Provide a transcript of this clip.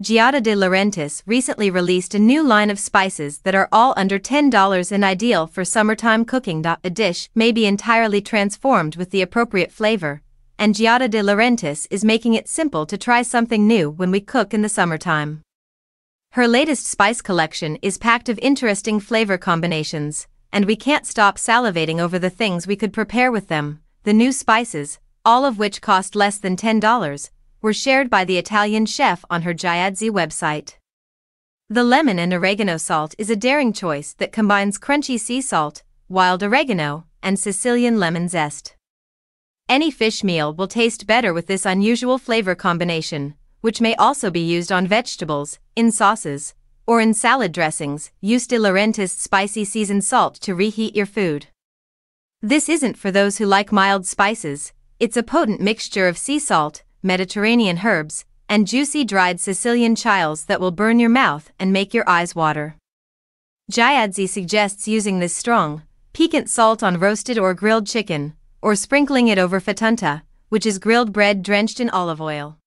Giada de Laurentiis recently released a new line of spices that are all under $10 and ideal for summertime cooking. A dish may be entirely transformed with the appropriate flavor, and Giada de Laurentiis is making it simple to try something new when we cook in the summertime. Her latest spice collection is packed of interesting flavor combinations, and we can't stop salivating over the things we could prepare with them. The new spices, all of which cost less than $10, were shared by the Italian chef on her Giadzy website. The lemon and oregano salt is a daring choice that combines crunchy sea salt, wild oregano, and Sicilian lemon zest. Any fish meal will taste better with this unusual flavor combination, which may also be used on vegetables, in sauces, or in salad dressings. Use De Laurentiis spicy seasoned salt to reheat your food. This isn't for those who like mild spices, it's a potent mixture of sea salt, Mediterranean herbs, and juicy dried Sicilian chiles that will burn your mouth and make your eyes water. Giadzy suggests using this strong, piquant salt on roasted or grilled chicken, or sprinkling it over fettunta, which is grilled bread drenched in olive oil.